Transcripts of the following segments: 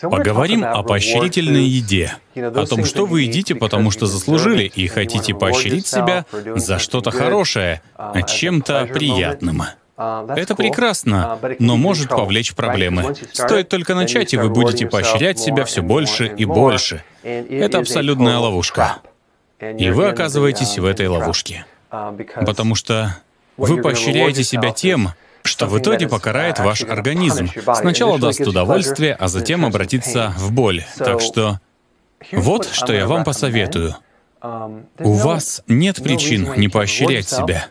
Поговорим о поощрительной еде, о том, что вы едите, потому что заслужили, и хотите поощрить себя за что-то хорошее, чем-то приятным. Это прекрасно, но может повлечь проблемы. Стоит только начать, и вы будете поощрять себя все больше и больше. Это абсолютная ловушка. И вы оказываетесь в этой ловушке. Потому что вы поощряете себя тем, что в итоге покарает ваш организм. Сначала даст удовольствие, а затем обратится в боль. Так что вот что я вам посоветую. У вас нет причин не поощрять себя.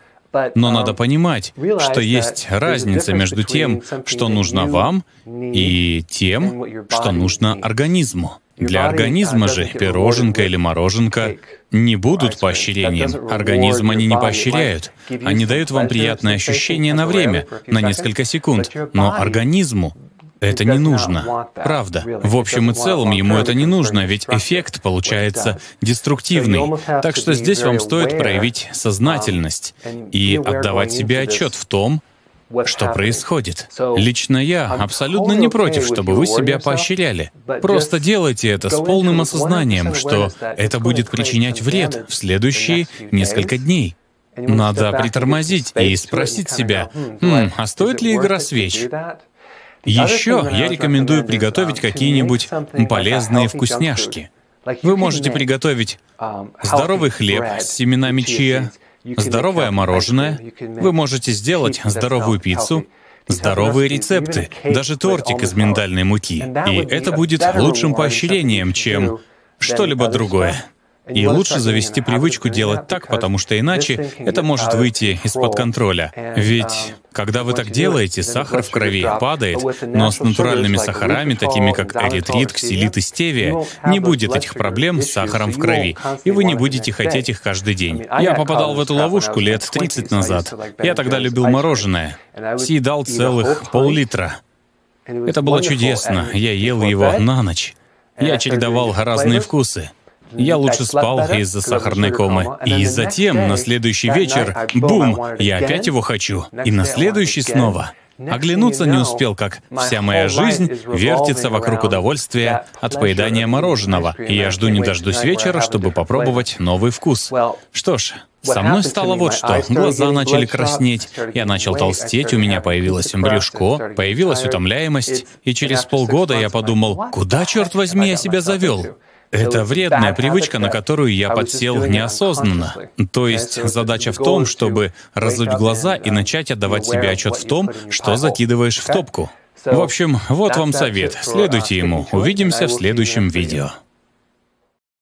Но надо понимать, что есть разница между тем, что нужно вам, и тем, что нужно организму. Для организма же пироженка или мороженка не будут поощрением. Организм они не поощряют. Они дают вам приятное ощущение на время, на несколько секунд. Но организму это не нужно. Правда. В общем и целом ему это не нужно, ведь эффект получается деструктивный. Так что здесь вам стоит проявить сознательность и отдавать себе отчет в том, что происходит. Лично я абсолютно не против, чтобы вы себя поощряли. Просто делайте это с полным осознанием, что это будет причинять вред в следующие несколько дней. Надо притормозить и спросить себя, «Хм, а стоит ли игра свеч?» Еще я рекомендую приготовить какие-нибудь полезные вкусняшки. Вы можете приготовить здоровый хлеб с семенами чиа, здоровое мороженое, вы можете сделать здоровую пиццу, здоровые рецепты, даже тортик из миндальной муки. И это будет лучшим поощрением, чем что-либо другое. И лучше завести привычку делать так, потому что иначе это может выйти из-под контроля. Ведь когда вы так делаете, сахар в крови падает, но с натуральными сахарами, такими как эритрит, ксилит и стевия, не будет этих проблем с сахаром в крови, и вы не будете хотеть их каждый день. Я попадал в эту ловушку лет 30 назад. Я тогда любил мороженое. Съедал целых пол-литра. Это было чудесно. Я ел его на ночь. Я чередовал разные вкусы. Я лучше спал из-за сахарной комы. И затем, на следующий вечер, бум, я опять его хочу. И на следующий снова. Оглянуться не успел, как вся моя жизнь вертится вокруг удовольствия от поедания мороженого, и я жду не дождусь вечера, чтобы попробовать новый вкус. Что ж, со мной стало вот что. Глаза начали краснеть, я начал толстеть, у меня появилось брюшко, появилась утомляемость, и через полгода я подумал, куда, черт возьми, я себя завел? Это вредная привычка, на которую я подсел неосознанно. То есть задача в том, чтобы разуть глаза и начать отдавать себе отчет в том, что закидываешь в топку. В общем, вот вам совет. Следуйте ему. Увидимся в следующем видео.